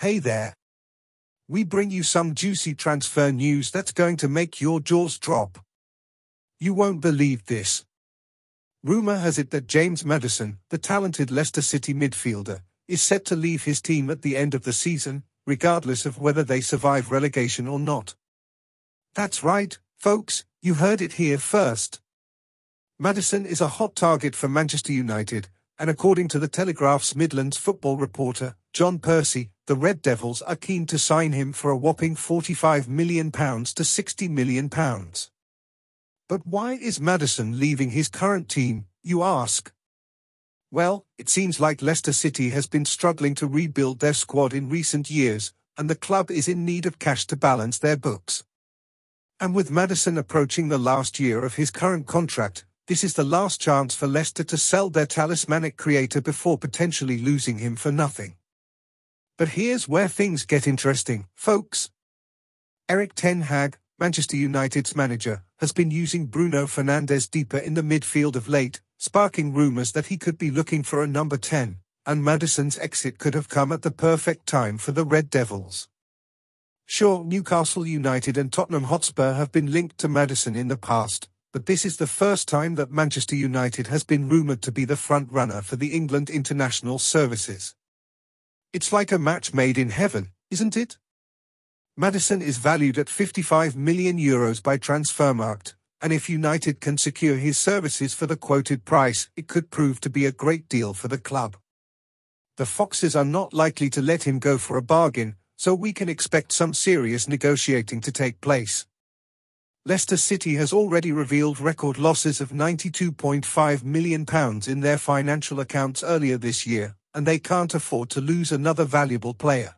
Hey there. We bring you some juicy transfer news that's going to make your jaws drop. You won't believe this. Rumour has it that James Maddison, the talented Leicester City midfielder, is set to leave his team at the end of the season, regardless of whether they survive relegation or not. That's right, folks, you heard it here first. Maddison is a hot target for Manchester United, and according to the Telegraph's Midlands football reporter, John Percy, the Red Devils are keen to sign him for a whopping £45 million to £60 million. But why is Maddison leaving his current team, you ask? Well, it seems like Leicester City has been struggling to rebuild their squad in recent years, and the club is in need of cash to balance their books. And with Maddison approaching the last year of his current contract, this is the last chance for Leicester to sell their talismanic creator before potentially losing him for nothing. But here's where things get interesting, folks. Erik Ten Hag, Manchester United's manager, has been using Bruno Fernandes deeper in the midfield of late, sparking rumours that he could be looking for a number 10, and Maddison's exit could have come at the perfect time for the Red Devils. Sure, Newcastle United and Tottenham Hotspur have been linked to Maddison in the past, but this is the first time that Manchester United has been rumoured to be the front runner for the England international services. It's like a match made in heaven, isn't it? Maddison is valued at 55 million euros by Transfermarkt, and if United can secure his services for the quoted price, it could prove to be a great deal for the club. The Foxes are not likely to let him go for a bargain, so we can expect some serious negotiating to take place. Leicester City has already revealed record losses of £92.5 million in their financial accounts earlier this year, and they can't afford to lose another valuable player.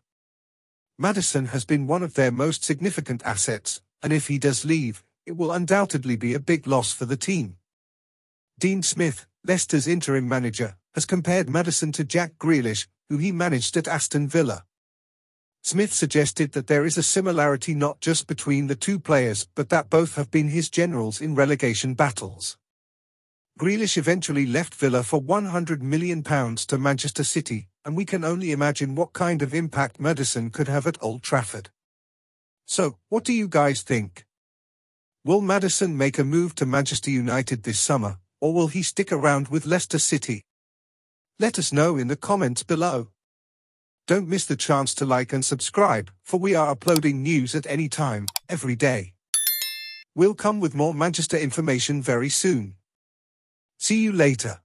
Maddison has been one of their most significant assets, and if he does leave, it will undoubtedly be a big loss for the team. Dean Smith, Leicester's interim manager, has compared Maddison to Jack Grealish, who he managed at Aston Villa. Smith suggested that there is a similarity not just between the two players but that both have been his generals in relegation battles. Grealish eventually left Villa for £100 million to Manchester City, and we can only imagine what kind of impact Maddison could have at Old Trafford. So, what do you guys think? Will Maddison make a move to Manchester United this summer, or will he stick around with Leicester City? Let us know in the comments below. Don't miss the chance to like and subscribe, for we are uploading news at any time, every day. We'll come with more Manchester information very soon. See you later.